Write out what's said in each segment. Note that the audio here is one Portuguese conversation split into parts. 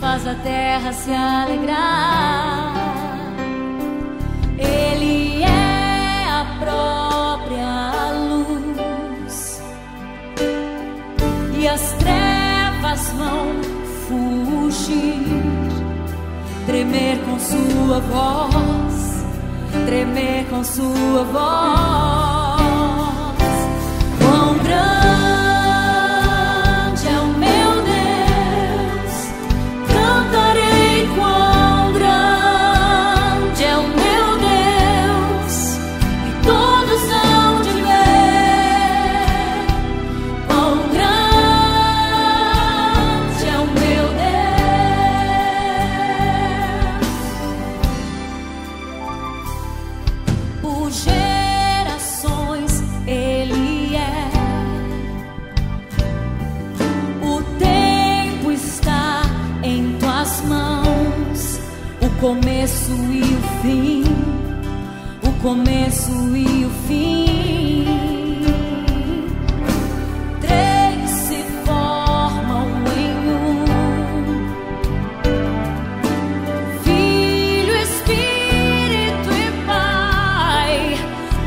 faz a terra se alegrar. Ele é a própria luz e as trevas vão fugir, tremer com sua voz, tremer com sua voz. gerações ele é. O tempo está em tuas mãos, o começo e o fim, o começo e o fim.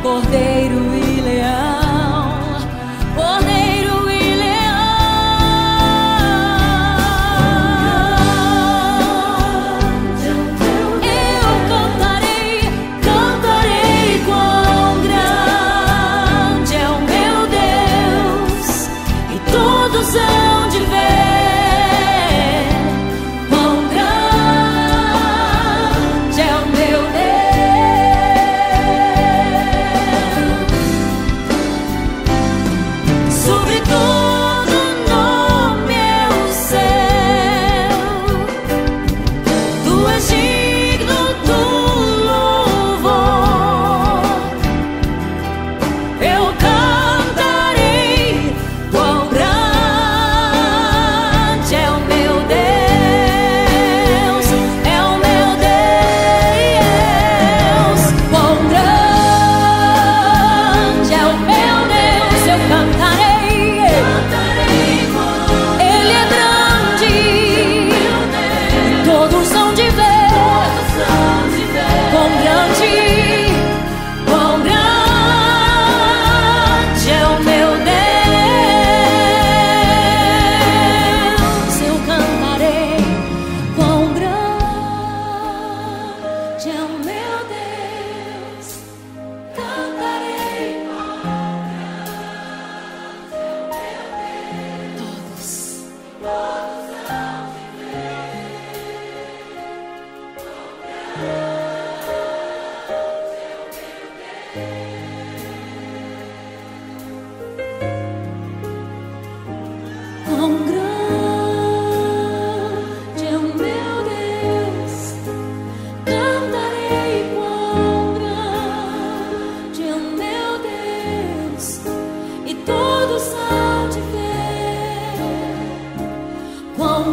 Cordeiro.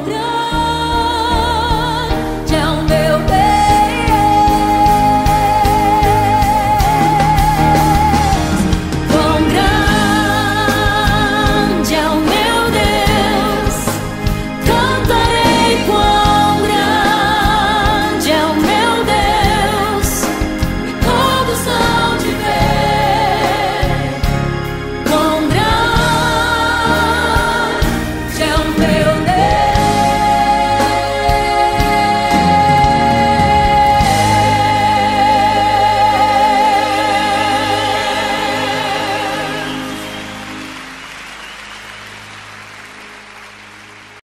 grande.